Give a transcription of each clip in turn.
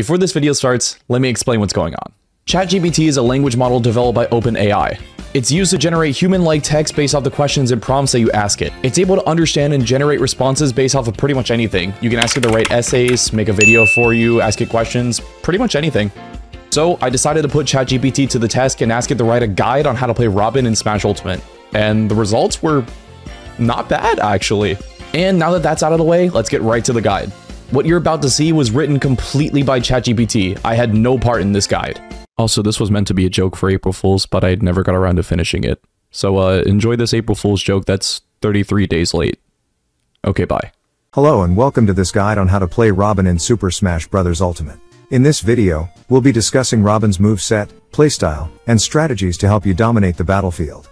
Before this video starts, let me explain what's going on. ChatGPT is a language model developed by OpenAI. It's used to generate human-like text based off the questions and prompts that you ask it. It's able to understand and generate responses based off of pretty much anything. You can ask it to write essays, make a video for you, ask it questions, pretty much anything. So I decided to put ChatGPT to the test and ask it to write a guide on how to play Robin in Smash Ultimate. And the results were not bad, actually. And now that that's out of the way, let's get right to the guide. What you're about to see was written completely by ChatGPT. I had no part in this guide. Also, this was meant to be a joke for April Fools, but I never got around to finishing it. So uh, enjoy this April Fool's joke that's 33 days late. Okay, bye. Hello and welcome to this guide on how to play Robin in Super Smash Bros. Ultimate. In this video, we'll be discussing Robin's moveset, playstyle, and strategies to help you dominate the battlefield.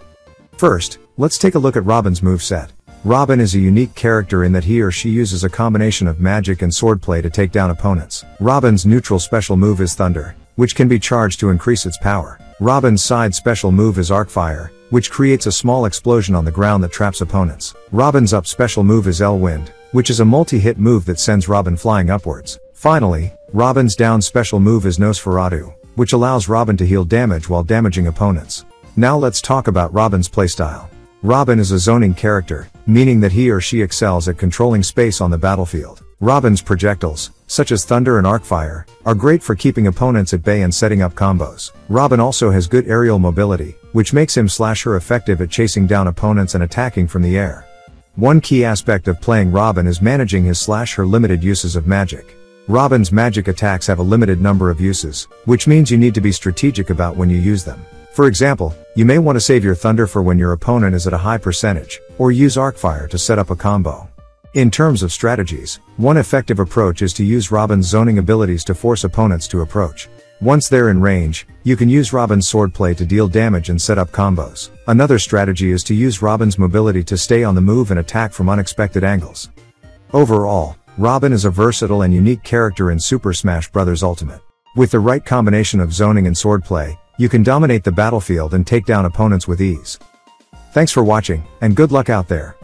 First, let's take a look at Robin's moveset. Robin is a unique character in that he or she uses a combination of magic and swordplay to take down opponents. Robin's neutral special move is Thunder, which can be charged to increase its power. Robin's side special move is Arcfire, which creates a small explosion on the ground that traps opponents. Robin's up special move is Elwind, which is a multi-hit move that sends Robin flying upwards. Finally, Robin's down special move is Nosferatu, which allows Robin to heal damage while damaging opponents. Now let's talk about Robin's playstyle. Robin is a zoning character, meaning that he or she excels at controlling space on the battlefield. Robin's projectiles, such as Thunder and Arcfire, are great for keeping opponents at bay and setting up combos. Robin also has good aerial mobility, which makes him slasher effective at chasing down opponents and attacking from the air. One key aspect of playing Robin is managing his slash her limited uses of magic. Robin's magic attacks have a limited number of uses, which means you need to be strategic about when you use them. For example, you may want to save your thunder for when your opponent is at a high percentage, or use Arcfire to set up a combo. In terms of strategies, one effective approach is to use Robin's zoning abilities to force opponents to approach. Once they're in range, you can use Robin's swordplay to deal damage and set up combos. Another strategy is to use Robin's mobility to stay on the move and attack from unexpected angles. Overall, Robin is a versatile and unique character in Super Smash Bros. Ultimate. With the right combination of zoning and swordplay, you can dominate the battlefield and take down opponents with ease. Thanks for watching, and good luck out there.